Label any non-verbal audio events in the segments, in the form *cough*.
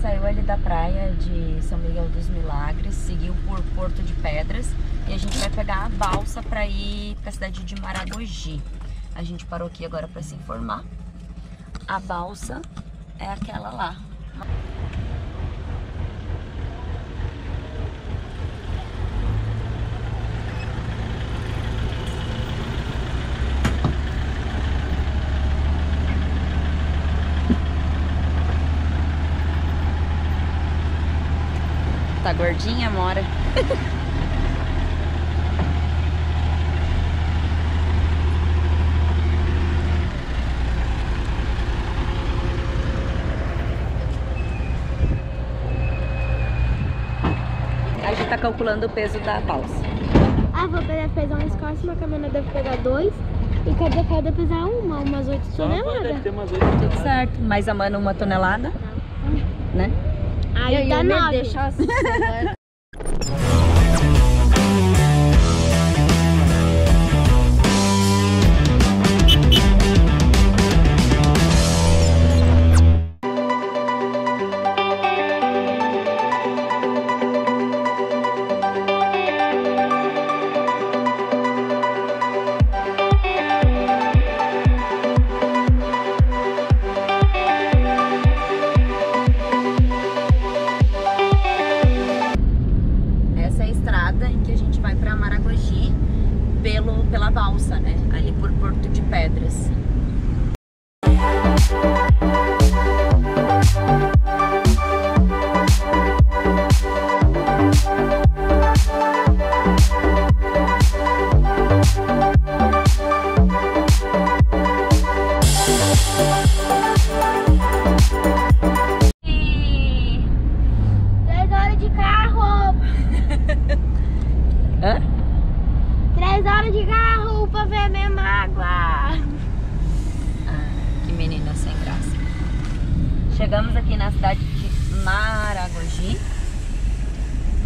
saiu ali da praia de São Miguel dos Milagres, seguiu por Porto de Pedras e a gente vai pegar a balsa para ir para a cidade de Maragogi. A gente parou aqui agora para se informar. A balsa é aquela lá. Tá gordinha, Mora? A gente tá calculando o peso da balsa. Ah, vou pegar pesar umas costas, uma caminhonete deve pegar dois. E cada cara deve pesar uma, umas oito toneladas. ter umas Tudo certo. Mais a mano uma tonelada, né? Aí dá nove. Pelo, pela balsa, né? Ali por Porto de Pedras. Na cidade de Maragogi.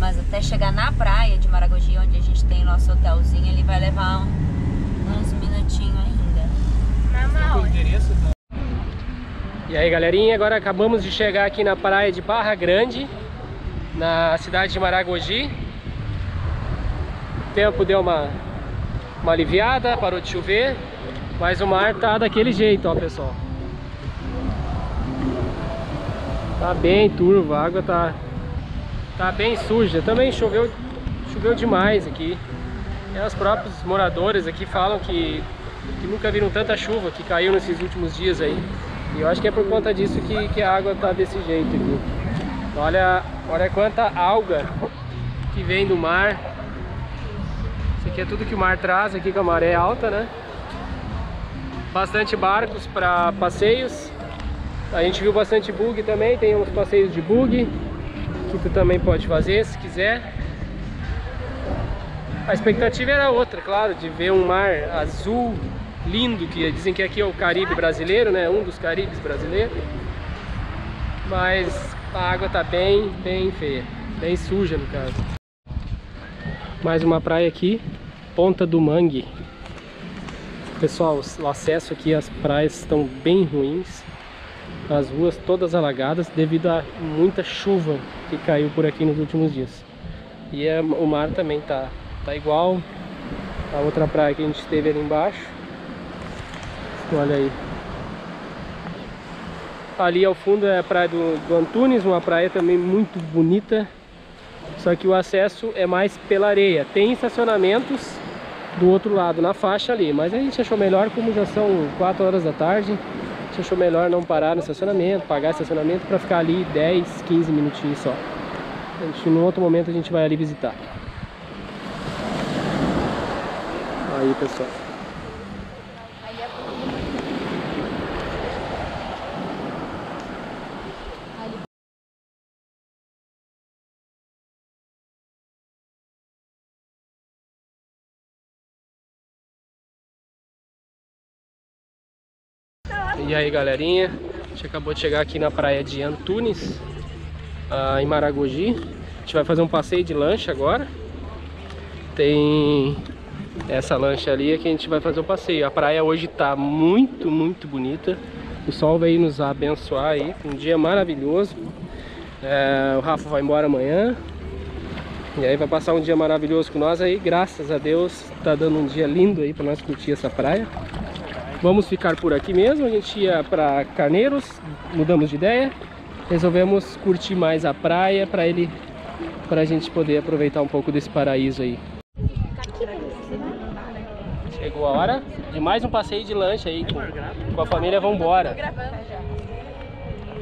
Mas até chegar na praia de Maragogi, onde a gente tem nosso hotelzinho, ele vai levar um- uns minutinhos ainda. Mamãe. tá? E aí galerinha, agora acabamos de chegar aqui na praia de Barra Grande, na cidade de Maragogi. O tempo deu uma, uma aliviada, parou de chover, mas o mar tá daquele jeito, ó pessoal. Tá bem turvo, a água tá, tá bem suja. Também choveu, choveu demais aqui. E os próprios moradores aqui falam que que nunca viram tanta chuva que caiu nesses últimos dias aí. E eu acho que é por conta disso que, que a água tá desse jeito aqui. Olha, olha quanta alga que vem do mar. Isso aqui é tudo que o mar traz aqui com a maré alta, né? Bastante barcos para passeios. A gente viu bastante bug também, tem uns passeios de bug que tu também pode fazer se quiser. A expectativa era outra, claro, de ver um mar azul lindo, que dizem que aqui é o Caribe brasileiro, né? Um dos Caribes brasileiros. Mas a água tá bem, bem feia, bem suja no caso. Mais uma praia aqui, Ponta do Mangue. Pessoal, o acesso aqui às praias estão bem ruins. As ruas todas alagadas devido a muita chuva que caiu por aqui nos últimos dias. E é- o mar também tá, tá igual a outra praia que a gente esteve ali embaixo. Olha aí. Ali ao fundo é a praia do, do Antunes, uma praia também muito bonita. Só que o acesso é mais pela areia. Tem estacionamentos do outro lado, na faixa ali. Mas a gente achou melhor, como já são 4 horas da tarde, gente achou melhor não parar no estacionamento, pagar estacionamento para ficar ali 10, 15 minutinhos só. A gente, no outro momento a gente vai ali visitar. Aí pessoal. E aí galerinha, a gente acabou de chegar aqui na praia de Antunes, ah, em Maragogi. A gente vai fazer um passeio de lancha agora. Tem essa lancha ali que a gente vai fazer o passeio. A praia hoje tá muito, muito bonita. O sol veio nos abençoar aí, um dia maravilhoso. É, o Rafa vai embora amanhã. E aí vai passar um dia maravilhoso com nós aí, graças a Deus, tá dando um dia lindo aí para nós curtir essa praia. Vamos ficar por aqui mesmo, a gente ia para Carneiros, mudamos de ideia, resolvemos curtir mais a praia para ele, para a gente poder aproveitar um pouco desse paraíso aí. Chegou a hora de mais um passeio de lancha aí com, com a família, vambora.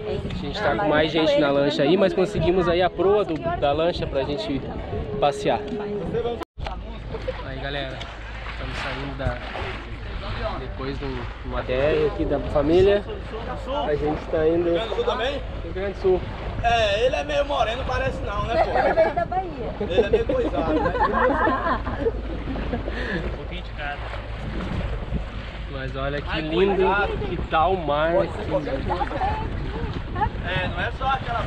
A gente tá com mais gente na lancha aí, mas conseguimos aí a proa do, da lancha pra gente passear. Aí galera, estamos saindo da, depois de um- uma DR aqui da família. A gente tá indo Sul também? Rio Grande do Sul. É, ele é meio moreno, parece não, né, pô? Ele veio da Bahia. Ele é meio coisado, né? *laughs* Mas olha que lindo que tá o mar aqui. É, não é só aquela...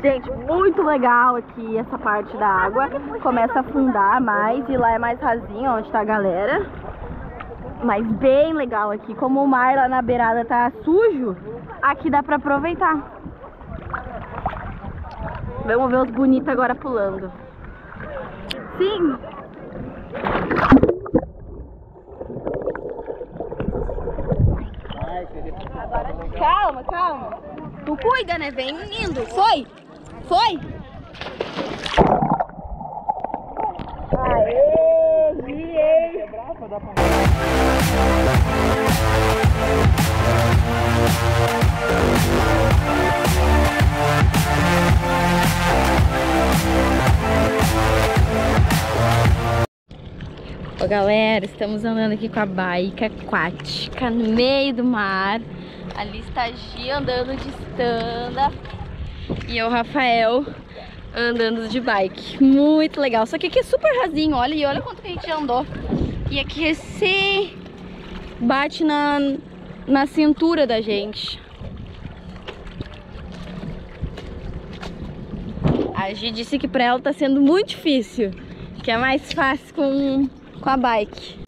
Gente, muito legal aqui essa parte da água. Começa a afundar mais e lá é mais rasinho onde tá a galera. Mas bem legal aqui. Como o mar lá na beirada tá sujo, aqui dá pra aproveitar. Vamos ver os bonitos agora pulando. Sim! Calma, calma. Tu cuida, né? Vem indo. Foi! Foi! Aê! Ô galera, estamos andando aqui com a bike aquática no meio do mar. Ali está Gi andando de stand e o Rafael andando de bike. Muito legal. Só que aqui é super rasinho, olha e olha quanto que a gente andou. E aqui recém bate na, na cintura da gente. A Gi disse que pra ela tá sendo muito difícil, que é mais fácil com, com a bike.